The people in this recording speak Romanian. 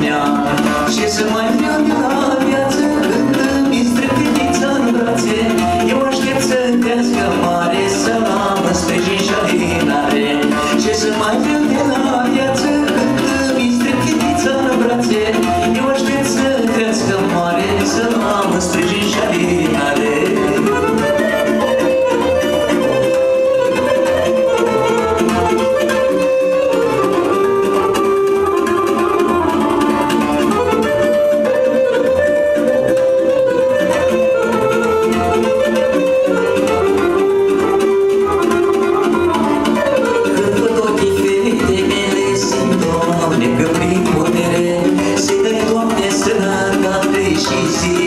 mea. Ce să mai vreau de la viață Când îmi strâng fetița în brațe Eu aștept să crească mare Să am în sprijin și alinare Ce să mai vreau she sees.